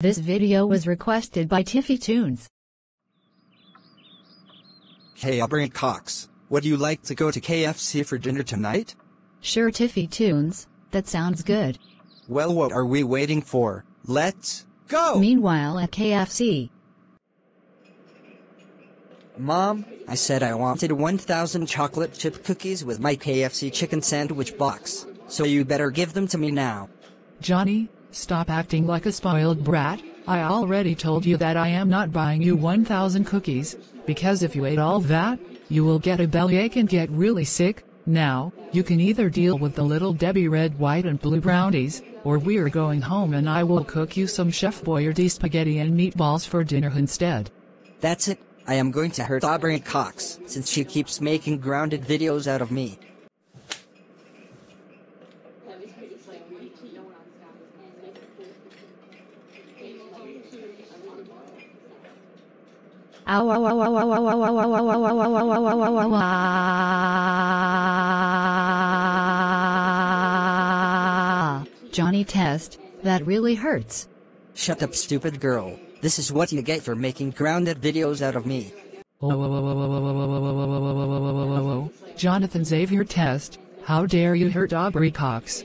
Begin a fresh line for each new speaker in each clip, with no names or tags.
This video was requested by Tiffy Toons.
Hey Aubrey Cox, would you like to go to KFC for dinner tonight?
Sure Tiffy Toons, that sounds good.
Well what are we waiting for? Let's go!
Meanwhile at KFC.
Mom, I said I wanted 1,000 chocolate chip cookies with my KFC chicken sandwich box, so you better give them to me now.
Johnny, stop acting like a spoiled brat. I already told you that I am not buying you 1,000 cookies, because if you ate all that, you will get a bellyache and get really sick. Now, you can either deal with the little Debbie red, white and blue brownies, or we're going home and I will cook you some Chef Boyardee spaghetti and meatballs for dinner instead.
That's it. I am going to hurt Aubrey Cox, since she keeps making grounded videos out of me.
Johnny Test, that really hurts.
Shut up stupid girl. This is what you get for making grounded videos out of me.
Jonathan Xavier Test, how dare you hurt Aubrey Cox,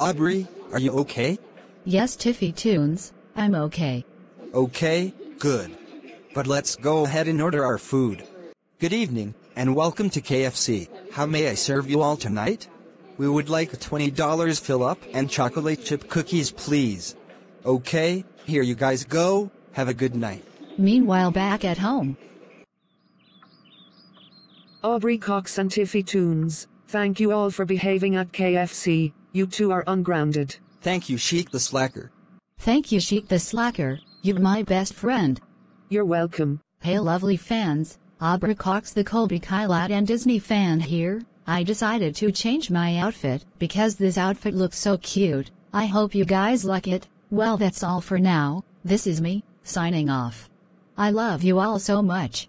Aubrey, are you okay?
Yes Tiffy Toons, I'm okay.
Okay, good. But let's go ahead and order our food. Good evening, and welcome to KFC. How may I serve you all tonight? We would like a $20 fill up and chocolate chip cookies please. Okay, here you guys go, have a good night.
Meanwhile back at home.
Aubrey Cox and Tiffy Toons, thank you all for behaving at KFC. You two are ungrounded.
Thank you Sheik the Slacker.
Thank you Sheik the Slacker, you're my best friend.
You're welcome.
Hey lovely fans, Aubrey Cox the Colbie Caillat and Disney fan here. I decided to change my outfit because this outfit looks so cute. I hope you guys like it. Well that's all for now. This is me, signing off. I love you all so much.